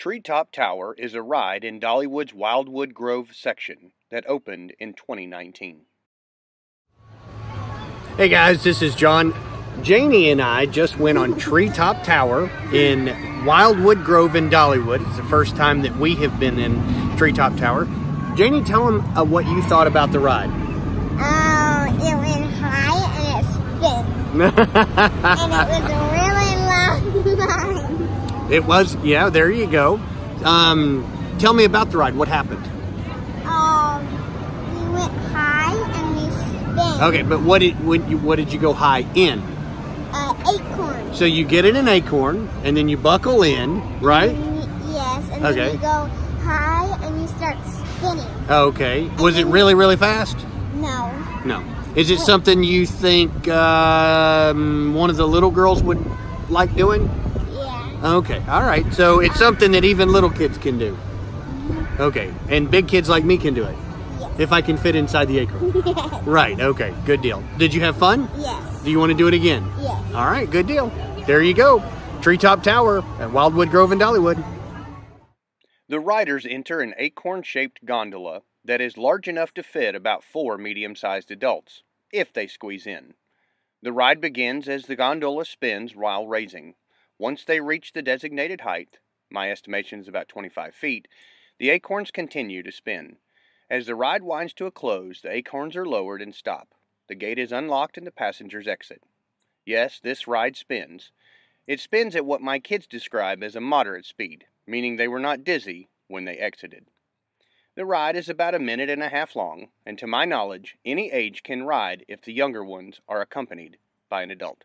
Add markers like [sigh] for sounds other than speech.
Treetop Tower is a ride in Dollywood's Wildwood Grove section that opened in 2019. Hey guys, this is John. Janie and I just went on Treetop Tower in Wildwood Grove in Dollywood. It's the first time that we have been in Treetop Tower. Janie, tell them uh, what you thought about the ride. Oh, it went high and it spin. [laughs] and it was a really long line. It was, yeah, there you go. Um, tell me about the ride. What happened? Um, we went high and we spin. Okay, but what did when you, what did you go high in? Uh, acorn. So you get in an acorn and then you buckle in, right? And yes, and Okay. then you go high and you start spinning. Okay. Was it really really fast? No. No. Is it something you think um, one of the little girls would like doing? Yeah. Okay. All right. So it's something that even little kids can do. Okay. And big kids like me can do it Yes. if I can fit inside the acorn. yes. [laughs] Right. Okay. Good deal. Did you have fun? Yes. Do you want to do it again? Yes. All right, good deal. There you go. Treetop Tower at Wildwood Grove in Dollywood. The riders enter an acorn shaped gondola that is large enough to fit about four medium sized adults, if they squeeze in. The ride begins as the gondola spins while raising. Once they reach the designated height, my estimation is about 25 feet, the acorns continue to spin. As the ride winds to a close, the acorns are lowered and stop. The gate is unlocked and the passengers exit. Yes, this ride spins. It spins at what my kids describe as a moderate speed, meaning they were not dizzy when they exited. The ride is about a minute and a half long, and to my knowledge, any age can ride if the younger ones are accompanied by an adult.